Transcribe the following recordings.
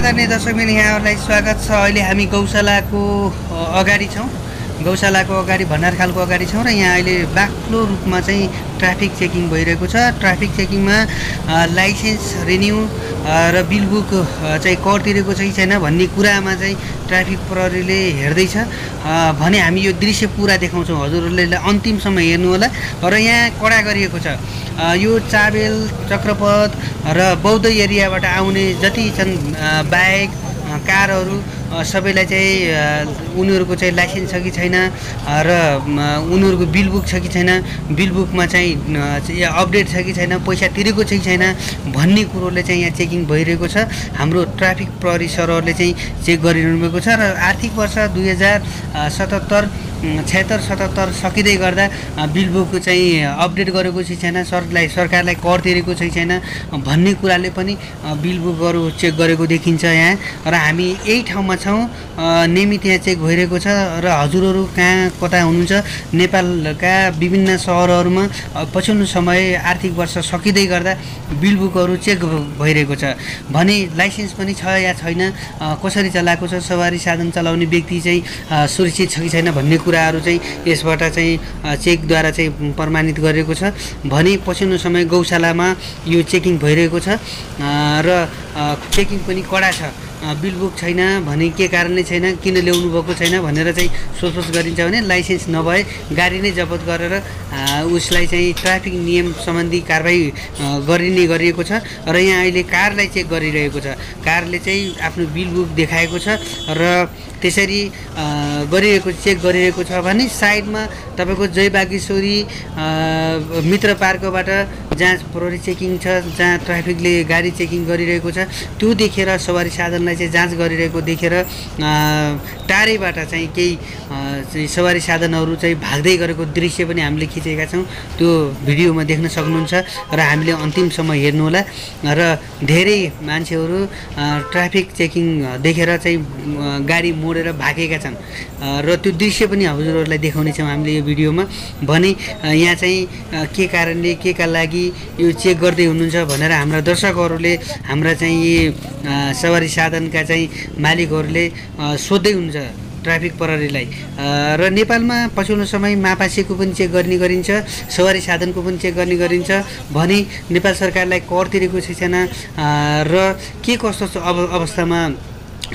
आदरणीय दर्शकबिन यहाँहरूलाई स्वागत छ। अहिले हामी गौशालाको अगाडि छौँ। गौशालाको अगाडि भण्डारखालको अगाडि छौँ र यहाँ अहिले बाक्लो रूपमा चाहिँ ट्राफिक चेकिङ भइरहेको छ। ट्राफिक चेकिङमा लाइसेन्स रिन्यू र बिल बुक चाहिँ कर तिरेको छ कि छैन भन्ने कुरामा चाहिँ ट्राफिक प्रहरीले हेर्दैछ। भने हामी यो दृश्य पुरा देखाउँछौँ। हजुरहरूले अन्तिमसम्म हेर्नु होला र यहाँ कडा गरिएको छ। यो चाबेल चक्रपथ र बौद्ध एरियाबाट आउने जति छन् अ, कारहरू सबैलाई चाहिँ उनीहरूको चाहिँ लाइसेन्स छ कि छैन र उनीहरूको बिल बुक छ कि छैन बिल बुकमा चाहिँ अपडेट छ कि छैन पैसा तिरेको छ कि छैन भन्ने कुरोले चाहिँ यहाँ चेकिङ भइरहेको छ। हाम्रो ट्राफिक प्रहरी सरहरूले चाहिँ चेक गरिरहनु भएको छ र आर्थिक वर्ष दुई हजार सतहत्तर छत्तर सतहत्तर सकिँदै गर्दा अ, बिल बुक चाहिँ अपडेट गरेको कि छैन। सरलाई सरकारलाई कर तिरेको कि छैन भन्ने कुराले पनि अ, बिल बुकहरू चेक गरेको देखिन्छ यहाँ। र हामी यही ठाउँमा छौँ नियमित यहाँ चेक भइरहेको छ। र हजुरहरू कहाँ कता हुनुहुन्छ? नेपालका विभिन्न सहरहरूमा पछिल्लो समय आर्थिक वर्ष सकिँदै गर्दा बिल बुकहरू चेक भइरहेको छ। भने लाइसेन्स पनि छ या छैन? कसरी चलाएको छ? सवारी साधन चलाउने व्यक्ति चाहिँ सुरक्षित छ कि छैन भन्ने कुराहरू चाहिँ यसबाट चाहिँ चेकद्वारा चाहिँ प्रमाणित गरिएको छ। भने पछिल्लो समय गौशालामा यो चेकिङ भइरहेको छ। र चेकिङ पनि कडा छ। बिल बुक छैन भने के कारणले छैन किन ल्याउनु भएको छैन भनेर चाहिँ सोधपुछ गरिन्छ भने लाइसेन्स नभए गाडी नै जफत गरेर उसलाई चाहिँ ट्राफिक नियम सम्बन्धी कारवाही गरिने गरिएको छ र यहाँ अहिले कारलाई चेक गरिरहेको छ। कारले चाहिँ आफ्नो बिल बुक देखाएको छ र त्यसरी गरिरहेको चेक गरिरहेको छ भने साइडमा तपाईँको जय बागेश्वरी मित्र पार्कबाट जहाँ प्रहरी चेकिङ छ जहाँ ट्राफिकले गाडी चेकिङ गरिरहेको छ त्यो देखेर सवारी साधनलाई चाहिँ जाँच गरिरहेको देखेर टाढैबाट चाहिँ केही सवारी साधनहरू चाहिँ भाग्दै गरेको दृश्य पनि हामीले खिचेका छौँ। त्यो भिडियोमा देख्न सक्नुहुन्छ र हामीले अन्तिमसम्म हेर्नुहोला र धेरै मान्छेहरू ट्राफिक चेकिङ देखेर चाहिँ गाडी मोडेर भागेका छन्। र त्यो दृश्य पनि हजुरहरूलाई देखाउनेछौँ हामीले यो भिडियोमा। भने यहाँ चाहिँ के कारणले के का लागि यो चेक गर्दै हुनुहुन्छ भनेर हाम्रा दर्शकहरूले हाम्रा चाहिँ यी सवारी साधनका चाहिँ मालिकहरूले सोध्दै हुन्छ ट्राफिक प्रहरीलाई। र नेपालमा पछिल्लो समय मापासेको पनि चेक गर्ने गरिन्छ सवारी साधनको पनि चेक गर्ने गरिन्छ भने नेपाल सरकारलाई कर तिरेको छैन र के कस्तो अब अवस्थामा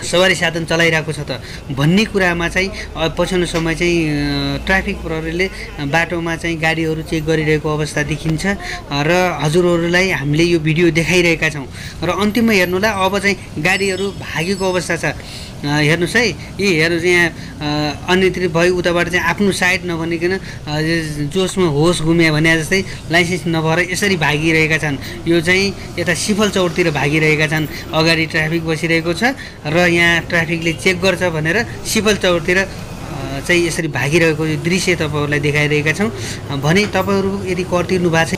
सवारी साधन चलाइरहेको छ त। भन्ने कुरामा चाहिँ पछिल्लो समय चाहिँ ट्राफिक प्रहरीले बाटोमा चाहिँ गाडीहरू चेक गरिरहेको अवस्था देखिन्छ र हजुरहरूलाई हामीले यो भिडियो देखाइरहेका छौँ। र अन्तिममा हेर्नुहोला अब चाहिँ गाडीहरू भागेको अवस्था छ। हेर्नुहोस् है यी हेर्नुहोस् यहाँ अन्यतिर भयो उताबाट चाहिँ आफ्नो साइड नभनिकन जोसमा होस घुम्या भने जस्तै लाइसेन्स नभएर यसरी भागिरहेका छन्। यो चाहिँ यता सिफल चौरतिर भागिरहेका छन्। अगाडि ट्राफिक बसिरहेको छ र यहाँ ट्राफिकले चेक गर्छ भनेर सिफल चौरतिर चाहिँ यसरी भागिरहेको दृश्य तपाईँहरूलाई देखाइरहेका छौँ। भने तपाईँहरू यदि कर तिर्नु भएको